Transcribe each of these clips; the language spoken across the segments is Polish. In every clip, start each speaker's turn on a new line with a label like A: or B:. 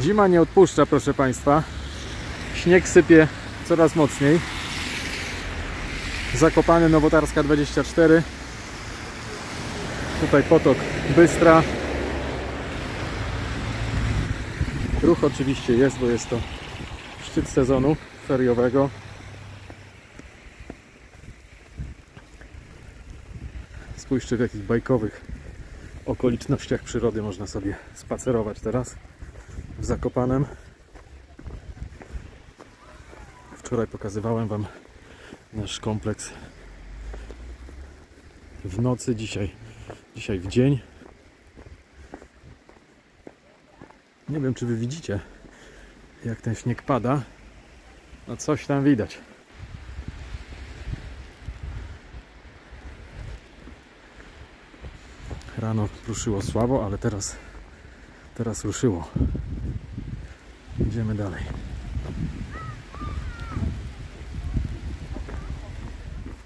A: Zima nie odpuszcza, proszę Państwa. Śnieg sypie coraz mocniej. Zakopany Nowotarska 24. Tutaj potok Bystra. Ruch oczywiście jest, bo jest to szczyt sezonu feriowego. Spójrzcie w jakich bajkowych okolicznościach przyrody można sobie spacerować teraz w Zakopanem. Wczoraj pokazywałem Wam nasz kompleks w nocy, dzisiaj, dzisiaj w dzień. Nie wiem, czy Wy widzicie, jak ten śnieg pada. No coś tam widać. Rano ruszyło słabo, ale teraz, teraz ruszyło. Idziemy dalej.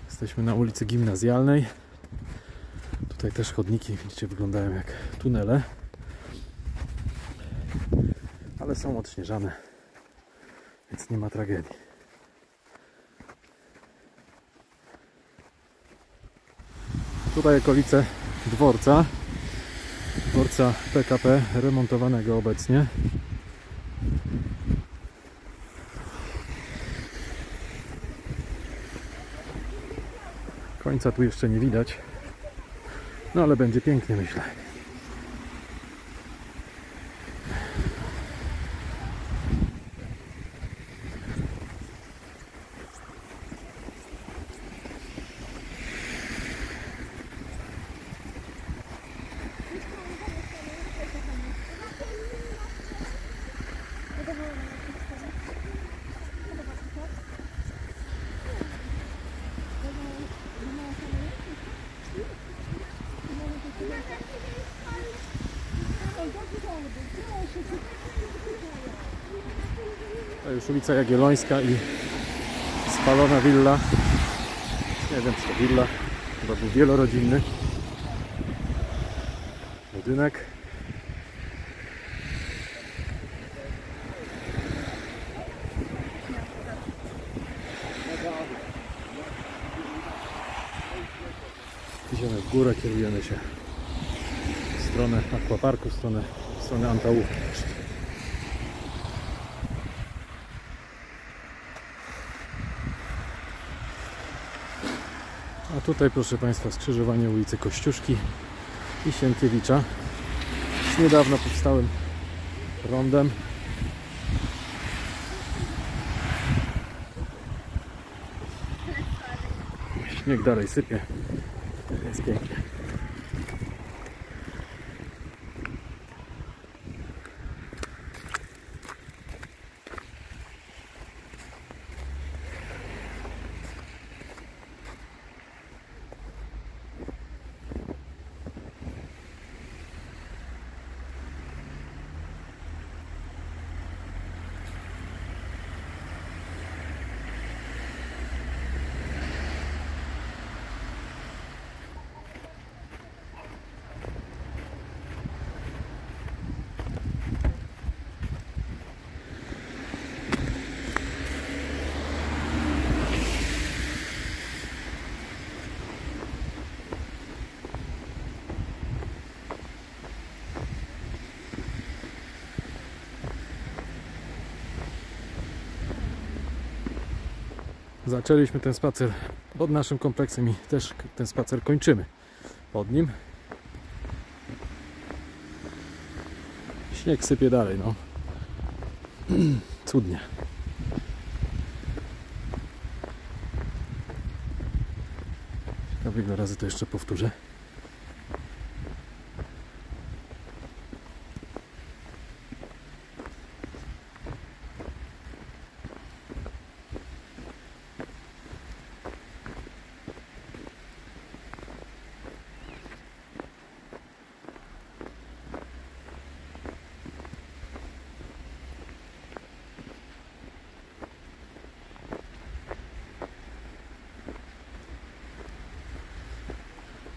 A: Jesteśmy na ulicy Gimnazjalnej. Tutaj też chodniki, widzicie, wyglądają jak tunele. Ale są odśnieżane, więc nie ma tragedii. Tutaj okolice dworca. Dworca PKP remontowanego obecnie. Końca tu jeszcze nie widać. No ale będzie pięknie, myślę. To już ulica Jagiellońska i spalona willa. Nie wiem, czy to willa. Chyba był wielorodzinny budynek. Idziemy w górę, kierujemy się stronę akwaparku, w stronę, w stronę Antałówki. A tutaj proszę Państwa skrzyżowanie ulicy Kościuszki i Sienkiewicza z niedawno powstałym rondem. Śnieg dalej sypie. Jest pięknie. Zaczęliśmy ten spacer pod naszym kompleksem i też ten spacer kończymy pod nim. Śnieg sypie dalej, no. Cudnie. Ciekawe ile razy to jeszcze powtórzę.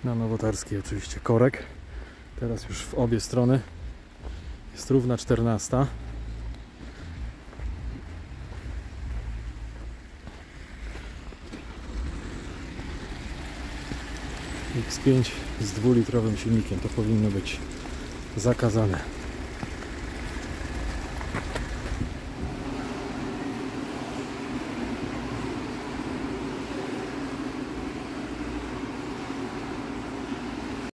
A: na Nowotarskiej oczywiście korek. Teraz już w obie strony jest równa 14. X5 z dwulitrowym silnikiem to powinno być zakazane.